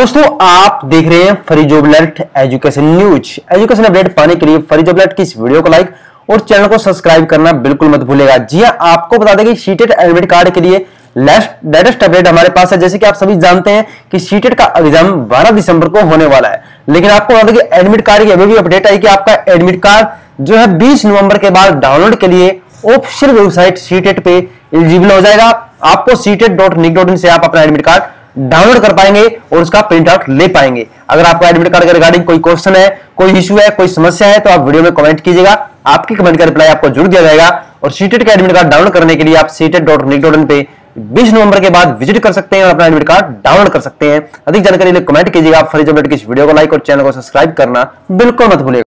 दोस्तों, आप देख रहे हैं free job alert education news education update पाने के लिए फरी जोबलेट की इस वीडियो को लाइक और चैनल को सब्सक्राइब करना बिल्कुल मत भूलेगा। जी हाँ आपको बता दें कि सीटेड एडमिट कार्ड के लिए लेटेस्ट अपडेट हमारे पास है। जैसे कि आप सभी जानते हैं कि सीटेड का एग्ज़ाम 12 दिसंबर को होने वाला है। लेकिन आपको बता दें कि एडमिट कार्ड की अभी भी अपडेट आई कि आपका एडमिट कार्ड जो है 20 नवंबर के बाद डाउनलोड के लिए ऑफिशियल वेबसाइट सीटेड पे एलिजिबल हो जाएगा। आपको CTET dot nic dot in से आप अपना एडमिट कार्ड डाउनलोड कर पाएँगे और उसका प्रिंट आउट ले पाएँगे। अगर आपका एडमिट कार्ड के रिगार्डिंग कोई क्वेश्चन है, कोई इशू है, कोई समस्या है तो आप वीडियो में कमेंट कीजिएगा। आपकी कमेंट का रिप्लाई आपको ज़रूर दिया जाएगा और सीटेड का एडमिट कार्ड डाउनलोड करने के लिए आप CTET dot nic dot in पे 20 नवंबर के बाद विज़िट कर सकते हैं और अपना एडमिट कार्ड डाउनलोड कर सकते हैं। अधिक जानकारी लिए कमेंट कीजिएगा। फरीज अपडेट की इस वीडियो को लाइक और चैनल को सब्सक्राइब करना बिल्कुल मत भूलिएगा।